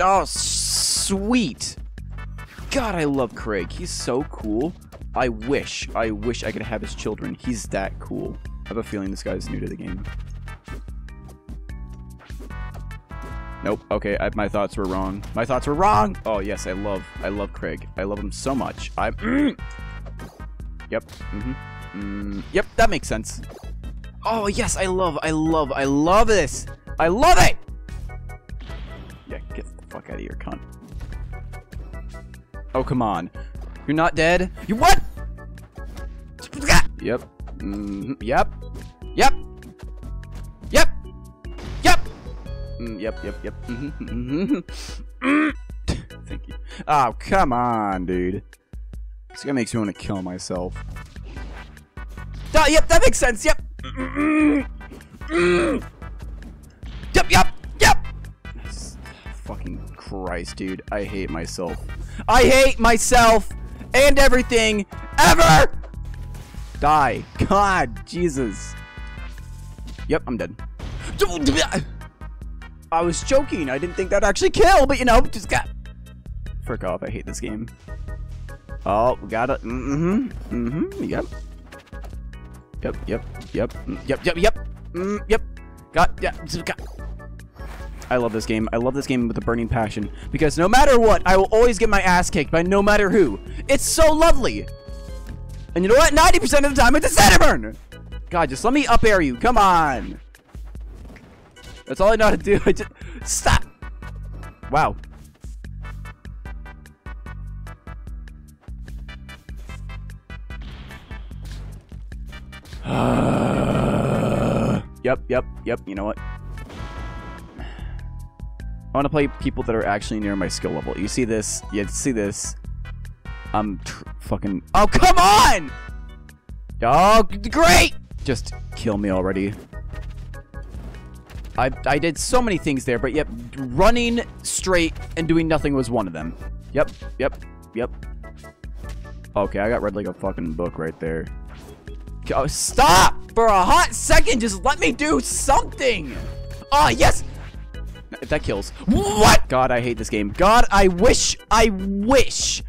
Oh, sweet. God, I love Kragg. He's so cool. I wish, I wish I could have his children. He's that cool. I have a feeling this guy's new to the game. Nope. Okay, I, my thoughts were wrong. My thoughts were wrong. Oh yes, I love, I love Kragg. I love him so much. I. Mm. Yep. Mm-hmm. Mm, yep. That makes sense. Oh yes, I love, I love, I love this. I love it. Fuck out of here, cunt. Oh come on. You're not dead. You what? Yep. Mm, yep. Yep. Yep. Yep. Mm, yep, yep, yep. Mm-hmm, mm-hmm. Thank you. Oh, come on, dude. This guy makes me want to kill myself. Oh, yep, that makes sense. Yep, Christ, dude. I hate myself. I hate myself and everything ever. Die. God, Jesus. Yep, I'm dead. I was joking. I didn't think that'd actually kill, but you know, just got. Frick off. I hate this game. Oh, we got it. Mm hmm. Mm hmm. Yep. Yep. Yep. Yep. mm, Yep. Yep. Yep. Mm, yep. Got. Yeah. Got. I love this game. I love this game with a burning passion because no matter what, I will always get my ass kicked by no matter who. It's so lovely. And you know what? 90% of the time, it's a Zetterburn! God, just let me up air you. Come on. That's all I know how to do. I just stop. Wow. yep, yep, yep. You know what? I want to play people that are actually near my skill level. You see this? You see this? I'm fucking. Oh, come on! Oh, great! Just kill me already. I, I did so many things there, but yep, running straight and doing nothing was one of them. Yep, yep, yep. Okay, I got read like a fucking book right there. Oh, stop! For a hot second, just let me do something! Oh, yes! If that kills. What? God, I hate this game. God, I wish, I wish,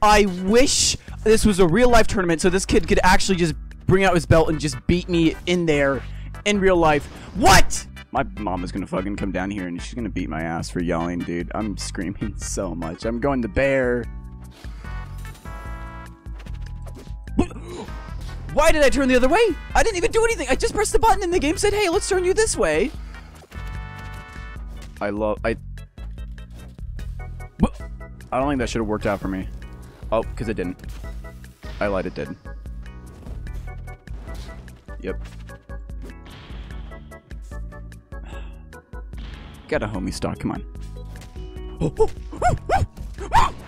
I wish this was a real life tournament so this kid could actually just bring out his belt and just beat me in there in real life. What? My mom is gonna fucking come down here and she's gonna beat my ass for yelling, dude. I'm screaming so much. I'm going to bear. Why did I turn the other way? I didn't even do anything. I just pressed the button and the game said, hey, let's turn you this way. I love I I don't think that should have worked out for me. Oh, because it didn't. I lied it did. Yep. Got a homie stock, come on.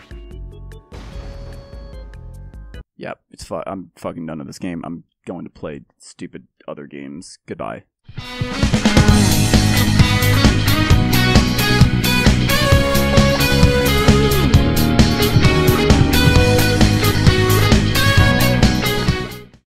Yep, it's fu- I'm fucking done with this game. I'm going to play stupid other games. Goodbye.